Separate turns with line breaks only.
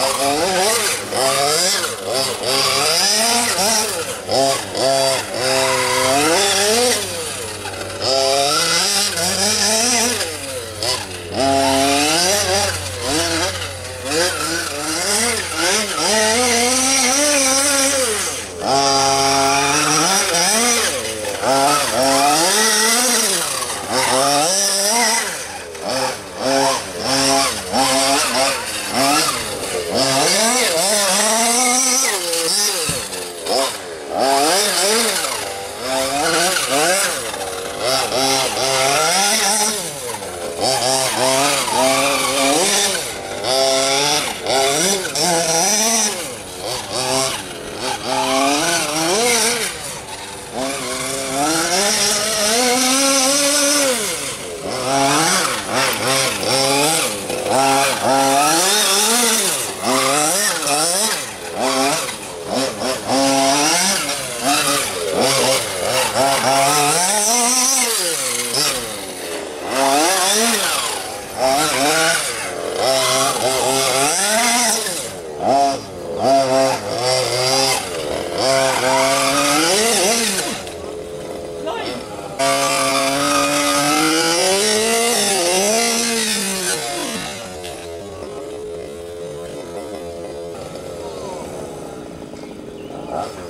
Uh-oh. Ah, ah.